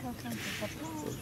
看看这个包